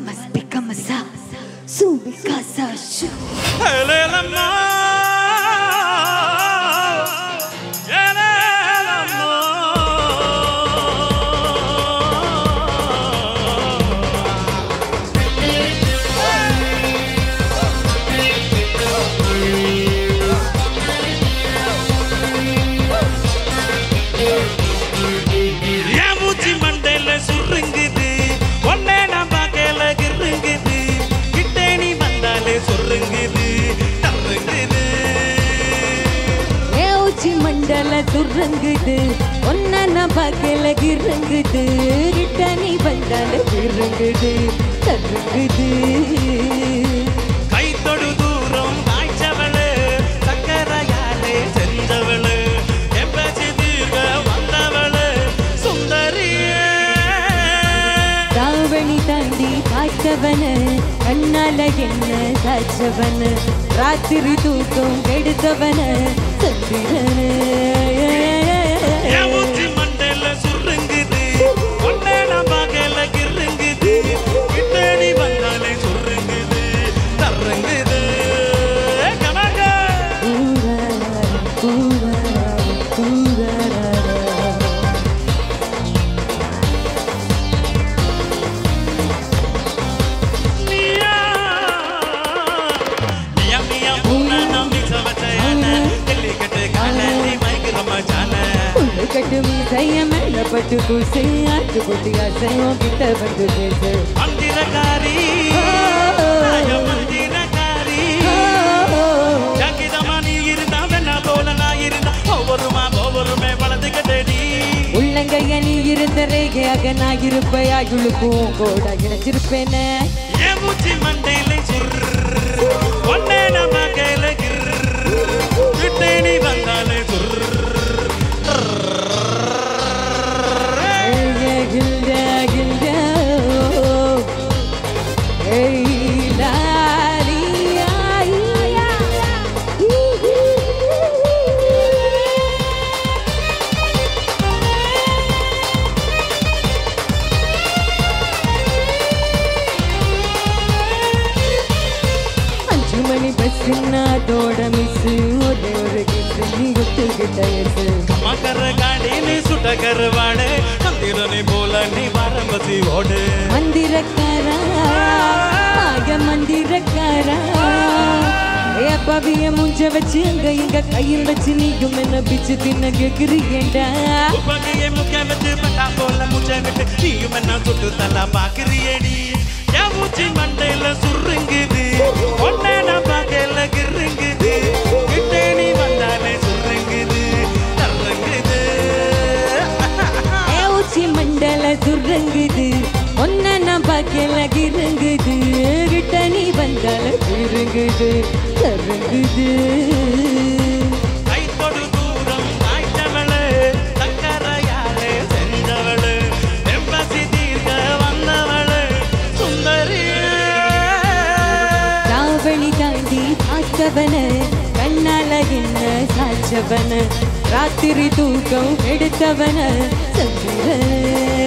must become a sa. Soon because I should. உச்சி மண்டல துறங்குது. ஒன்ன நான் பார்க்கல கிருங்குது கிட்ட நீ வந்தால கிருங்குது தருங்குது தாண்டி பார்த்தவனு கண்ணால என்ன சாச்சவன ராத்திரி தூக்கம் கெடுத்தவன சந்திரன கட்டு மீசைய மேல பட்டு பூசை ஆட்டு கொட்டி அசையும் கிட்ட வந்து பேசு மந்திரக்காரி நாய மந்திரக்காரி. ஜாக்கிதமா நீ இருந்தா வேணா போல நான் இருந்தா ஒவ்வொருமா ஒவ்வொருமே வளர்ந்துக்கிட்டடி உள்ளங்கைய நீ இருந்த ரேகையாக நான் இருப்பையா இழுக்கும் கூட இணைச்சிருப்பேனே என் மூச்சு மண்டையில சுர் ஒன்னே நம்ம கையில அஞ்சு மணி பஸ் அதோட மிஸ் ஒரே ஒரு கிஸ் நீ ஒத்துக்கிட்ட எசு மக்கர காடி நீ சுட்ட கருவாடு மந்திரனை போல நீ வரம்பசி ஓடு மந்திரக்காரா ஆய மந்திரக்காரா. ஏ பவிய முஞ்ச வச்சு அங்க இங்க கையில் வச்சு நீயும் என்ன பிச்சு தின்ன கேக்குறீங்கடா. உப்பகையை முக்க வச்சு பட்டா போல மூச்சை விட்டு நீயும் என்ன சுட்டு தலா பாக்குறியடி? என் மூச்சு மண்டையில சுருங்குது தாண்டி பார்த்தவன கண்ணால என்ன சாச்சவன ராத்திரி தூக்கம் எடுத்தவன சந்திரன்